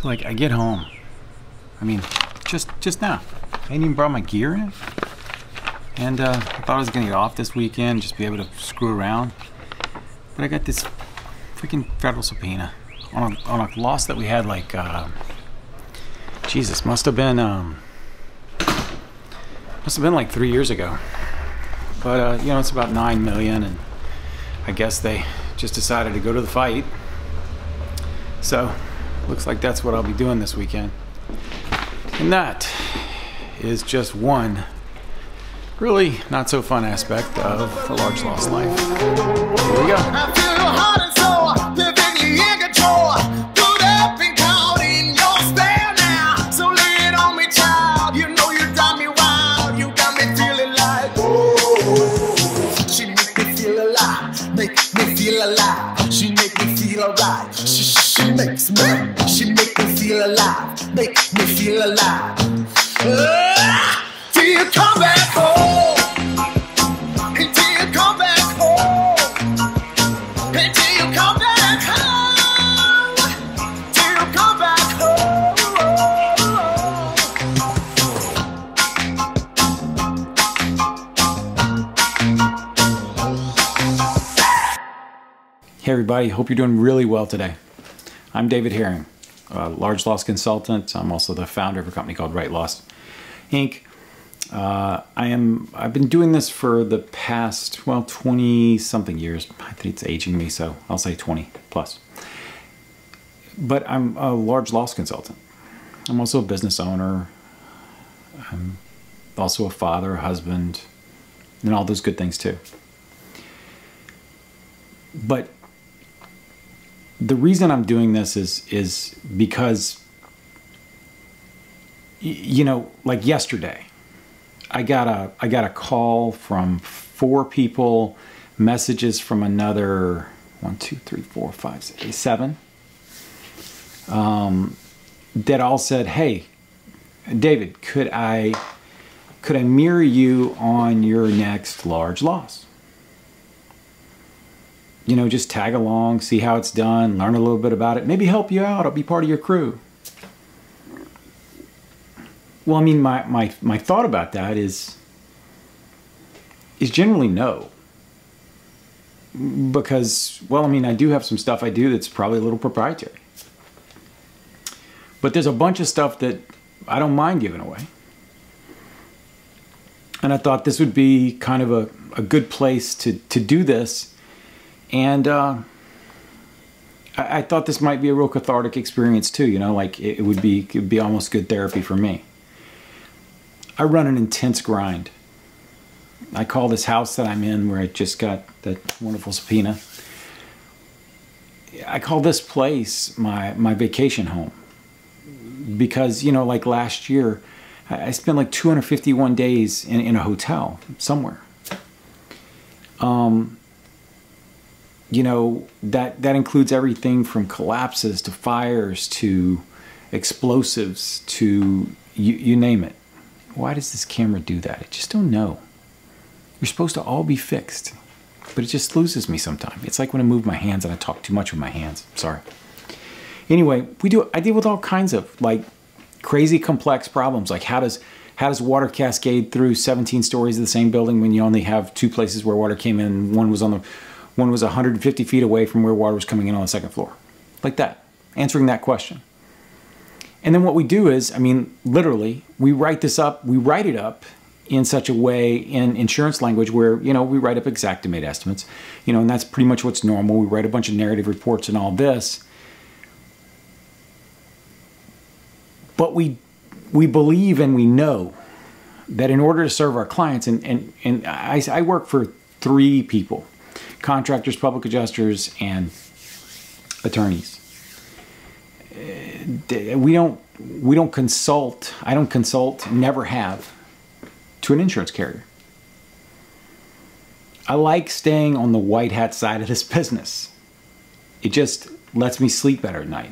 So like I get home. I mean, just just now. I ain't even brought my gear in. And uh, I thought I was gonna get off this weekend, just be able to screw around. But I got this freaking federal subpoena on a, on a loss that we had like, uh, Jesus, must have been, um, must have been like three years ago. But, uh, you know, it's about nine million and I guess they just decided to go to the fight. So, looks like that's what I'll be doing this weekend. And that is just one really not so fun aspect of a large loss life. Here we go. Hey everybody, hope you're doing really well today. I'm David Herring, a large loss consultant. I'm also the founder of a company called Right Loss Inc. Uh, I am I've been doing this for the past well 20 something years. I think it's aging me, so I'll say 20 plus. But I'm a large loss consultant. I'm also a business owner. I'm also a father, a husband, and all those good things too. But the reason I'm doing this is is because you know, like yesterday, I got a I got a call from four people, messages from another one, two, three, four, five, six, seven. Um, that all said, "Hey, David, could I could I mirror you on your next large loss?" you know, just tag along, see how it's done, learn a little bit about it, maybe help you out. I'll be part of your crew. Well, I mean, my, my, my thought about that is, is generally no. Because, well, I mean, I do have some stuff I do that's probably a little proprietary. But there's a bunch of stuff that I don't mind giving away. And I thought this would be kind of a, a good place to, to do this and uh, I, I, thought this might be a real cathartic experience too. You know, like it, it would be it would be almost good therapy for me. I run an intense grind. I call this house that I'm in, where I just got that wonderful subpoena. I call this place my my vacation home because you know, like last year, I spent like 251 days in, in a hotel somewhere. Um, you know that that includes everything from collapses to fires to explosives to you, you name it why does this camera do that? I just don't know. You're supposed to all be fixed but it just loses me sometimes it's like when i move my hands and i talk too much with my hands. Sorry. Anyway we do i deal with all kinds of like crazy complex problems. Like how does how does water cascade through 17 stories of the same building when you only have two places where water came in? One was on the one was 150 feet away from where water was coming in on the second floor. Like that, answering that question. And then what we do is, I mean, literally, we write this up, we write it up in such a way in insurance language where, you know, we write up Xactimate estimates, you know, and that's pretty much what's normal. We write a bunch of narrative reports and all this. But we we believe and we know that in order to serve our clients, and, and, and I, I work for three people contractors, public adjusters, and attorneys. We don't we don't consult. I don't consult. Never have to an insurance carrier. I like staying on the white hat side of this business. It just lets me sleep better at night.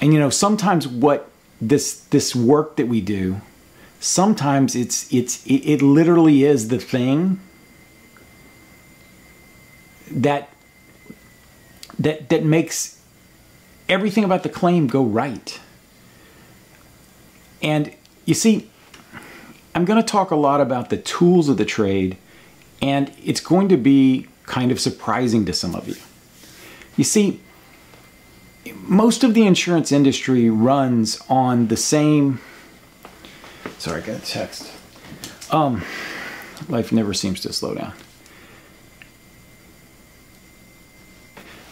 And you know, sometimes what this this work that we do, sometimes it's it's it, it literally is the thing that that that makes everything about the claim go right. And you see, I'm going to talk a lot about the tools of the trade, and it's going to be kind of surprising to some of you. You see, most of the insurance industry runs on the same. Sorry, I got a text. Um, life never seems to slow down.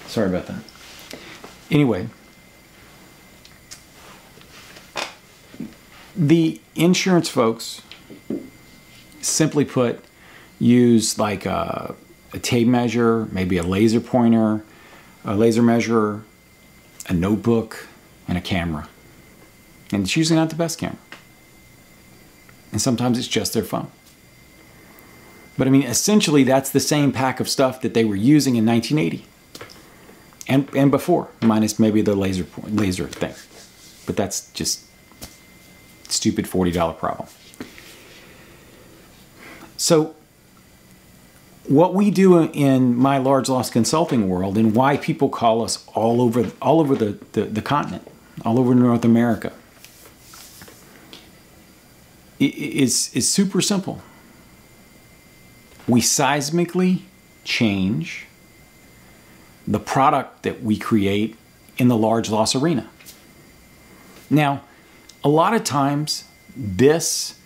Sorry about that. Anyway, the insurance folks, simply put, use like a, a tape measure, maybe a laser pointer, a laser measurer, a notebook, and a camera. And it's usually not the best camera. And sometimes it's just their phone. But I mean, essentially, that's the same pack of stuff that they were using in 1980 and, and before, minus maybe the laser, laser thing. But that's just stupid $40 problem. So, what we do in my large loss consulting world and why people call us all over all over the, the, the continent, all over North America, is, is super simple. We seismically change the product that we create in the large loss arena. Now, a lot of times this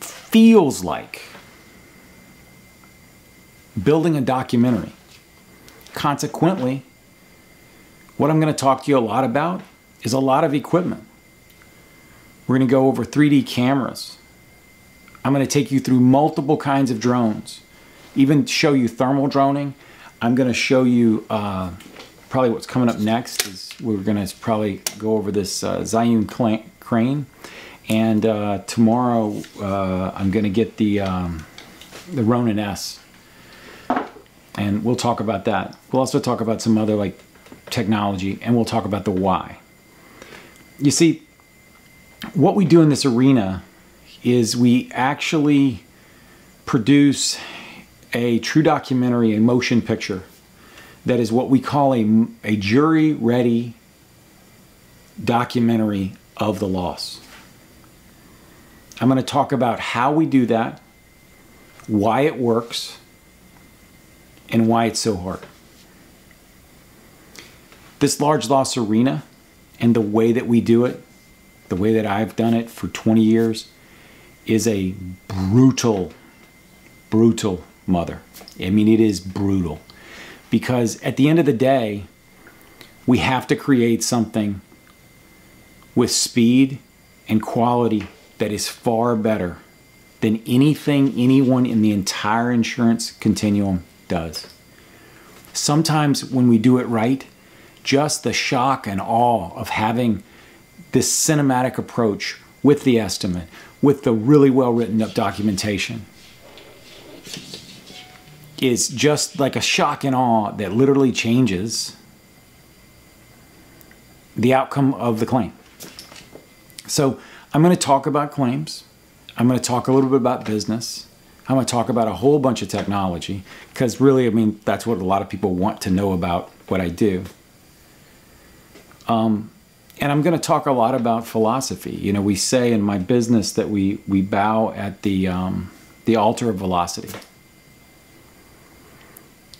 feels like building a documentary. Consequently, what I'm going to talk to you a lot about is a lot of equipment. We're going to go over 3D cameras. I'm going to take you through multiple kinds of drones, even show you thermal droning. I'm going to show you uh, probably what's coming up next is we're going to probably go over this uh, Zhiyun crane. And uh, tomorrow uh, I'm going to get the, um, the Ronin S and we'll talk about that. We'll also talk about some other like technology, and we'll talk about the why. You see, what we do in this arena is we actually produce a true documentary, a motion picture that is what we call a, a jury ready documentary of the loss. I'm going to talk about how we do that, why it works, and why it's so hard. This large loss arena and the way that we do it, the way that I've done it for 20 years, is a brutal, brutal mother. I mean, it is brutal. Because at the end of the day, we have to create something with speed and quality that is far better than anything anyone in the entire insurance continuum does. Sometimes when we do it right, just the shock and awe of having this cinematic approach with the estimate, with the really well written up documentation, is just like a shock and awe that literally changes the outcome of the claim. So I'm going to talk about claims. I'm going to talk a little bit about business. I'm going to talk about a whole bunch of technology because really, I mean, that's what a lot of people want to know about what I do. Um, and I'm going to talk a lot about philosophy. You know, we say in my business that we we bow at the um, the altar of velocity,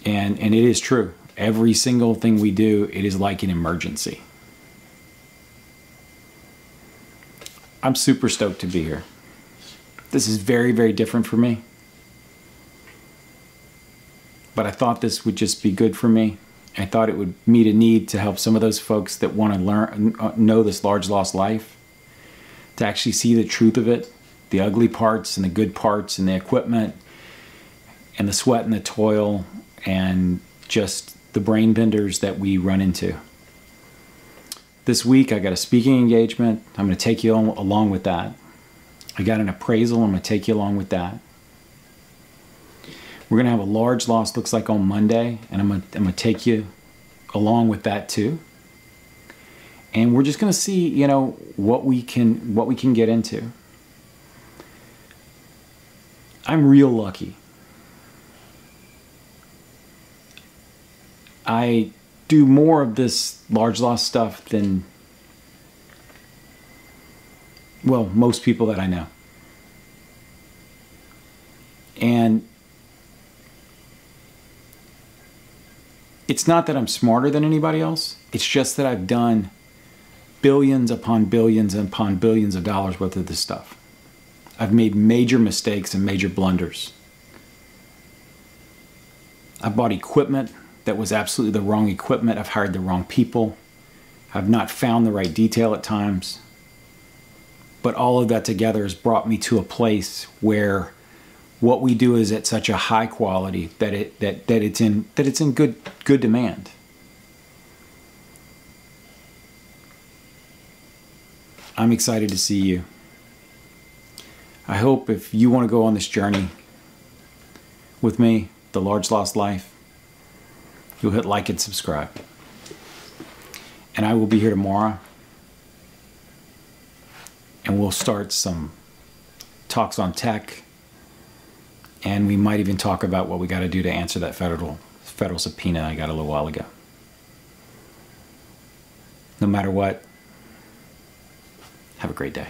and and it is true. Every single thing we do, it is like an emergency. I'm super stoked to be here. This is very, very different for me but I thought this would just be good for me. I thought it would meet a need to help some of those folks that want to learn, uh, know this large lost life, to actually see the truth of it, the ugly parts and the good parts, and the equipment, and the sweat and the toil, and just the brain benders that we run into. This week, I got a speaking engagement. I'm going to take you along with that. I got an appraisal. I'm going to take you along with that. We're going to have a large loss, looks like on Monday, and I'm going to, I'm going to take you along with that too. And we're just going to see, you know, what we can what we can get into. I'm real lucky. I do more of this large loss stuff than well, most people that I know. And it's not that I'm smarter than anybody else. It's just that I've done billions upon billions upon billions of dollars worth of this stuff. I've made major mistakes and major blunders. I bought equipment that was absolutely the wrong equipment. I've hired the wrong people. I've not found the right detail at times. But all of that together has brought me to a place where what we do is at such a high quality that it that, that it's in that it's in good good demand. I'm excited to see you. I hope if you want to go on this journey with me, The Large Loss Life, you'll hit like and subscribe. And I will be here tomorrow and we'll start some talks on tech and we might even talk about what we got to do to answer that federal federal subpoena I got a little while ago. No matter what, have a great day.